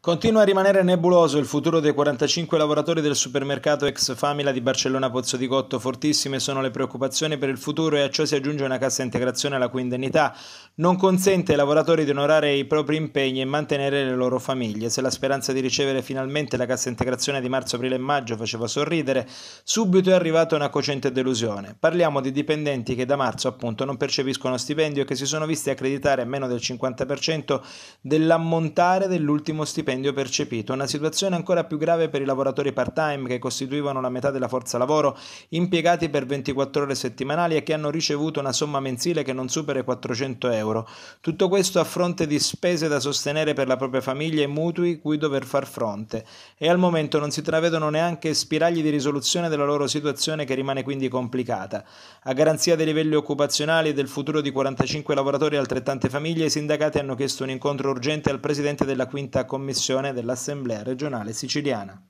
Continua a rimanere nebuloso il futuro dei 45 lavoratori del supermercato ex Famila di Barcellona Pozzo di Cotto. Fortissime sono le preoccupazioni per il futuro e a ciò si aggiunge una cassa integrazione la cui indennità non consente ai lavoratori di onorare i propri impegni e mantenere le loro famiglie. Se la speranza di ricevere finalmente la cassa integrazione di marzo, aprile e maggio faceva sorridere, subito è arrivata una cocente delusione. Parliamo di dipendenti che da marzo appunto non percepiscono stipendio e che si sono visti accreditare meno del 50% dell'ammontare dell'ultimo stipendio stipendio percepito, una situazione ancora più grave per i lavoratori part-time che costituivano la metà della forza lavoro, impiegati per 24 ore settimanali e che hanno ricevuto una somma mensile che non supera i 400 euro. Tutto questo a fronte di spese da sostenere per la propria famiglia e mutui cui dover far fronte. E al momento non si travedono neanche spiragli di risoluzione della loro situazione che rimane quindi complicata. A garanzia dei livelli occupazionali e del futuro di 45 lavoratori e altrettante famiglie, i sindacati hanno chiesto un incontro urgente al presidente della quinta commissione dell'Assemblea regionale siciliana.